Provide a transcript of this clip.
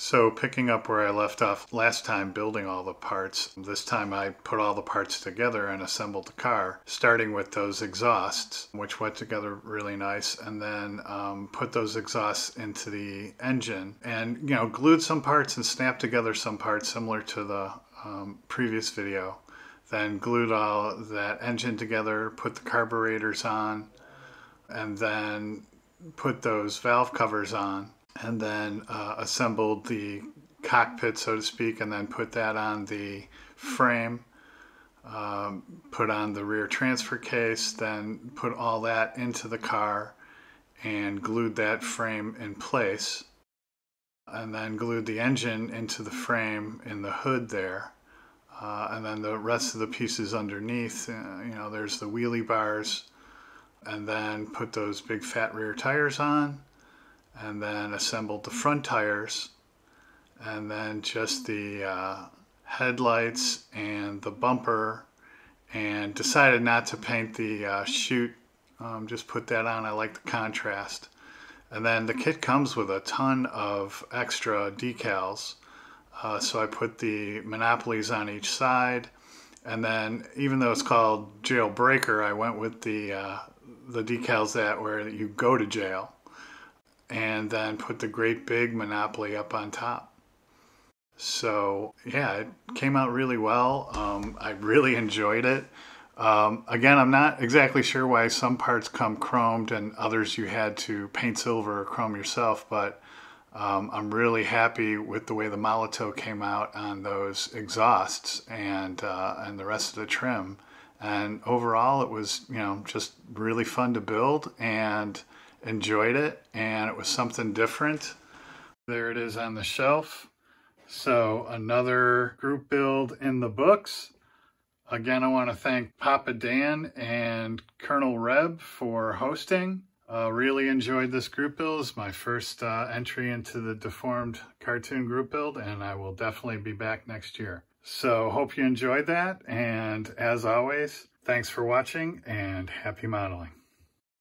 So picking up where I left off last time building all the parts, this time I put all the parts together and assembled the car, starting with those exhausts, which went together really nice, and then um, put those exhausts into the engine and, you know, glued some parts and snapped together some parts similar to the um, previous video. Then glued all that engine together, put the carburetors on, and then put those valve covers on and then uh, assembled the cockpit, so to speak, and then put that on the frame, um, put on the rear transfer case, then put all that into the car and glued that frame in place, and then glued the engine into the frame in the hood there. Uh, and then the rest of the pieces underneath, uh, you know, there's the wheelie bars, and then put those big fat rear tires on and then assembled the front tires and then just the uh, headlights and the bumper and decided not to paint the uh, chute. Um, just put that on. I like the contrast. And then the kit comes with a ton of extra decals. Uh, so I put the monopolies on each side. And then even though it's called jailbreaker I went with the uh, the decals that where you go to jail and then put the great big Monopoly up on top. So yeah, it came out really well. Um, I really enjoyed it. Um, again, I'm not exactly sure why some parts come chromed and others you had to paint silver or chrome yourself, but um, I'm really happy with the way the Molotow came out on those exhausts and uh, and the rest of the trim. And overall, it was you know just really fun to build and enjoyed it and it was something different. There it is on the shelf. So another group build in the books. Again, I want to thank Papa Dan and Colonel Reb for hosting. Uh, really enjoyed this group build. It's my first uh, entry into the deformed cartoon group build, and I will definitely be back next year. So hope you enjoyed that, and as always, thanks for watching, and happy modeling.